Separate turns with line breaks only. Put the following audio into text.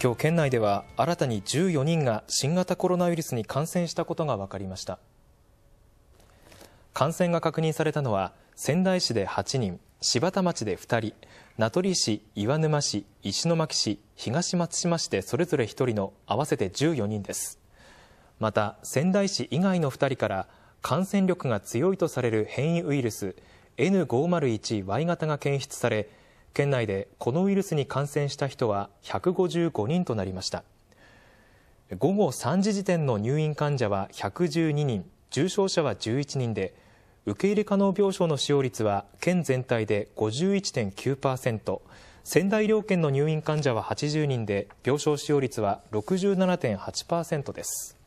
今日県内では新たに14人が新型コロナウイルスに感染したことが分かりました。感染が確認されたのは仙台市で8人柴田町で2人名取市、岩沼市、石巻市、東松島市でそれぞれ1人の合わせて14人です。また仙台市以外の2人から感染力が強いとされる変異ウイルス N501Y 型が検出され県内でこのウイルスに感染した人は155人となりました。午後3時時点の入院患者は112人重症者は11人で受け入れ可能病床の使用率は県全体で51.9%仙台両県の入院患者は80人で病床使用率は67.8%です。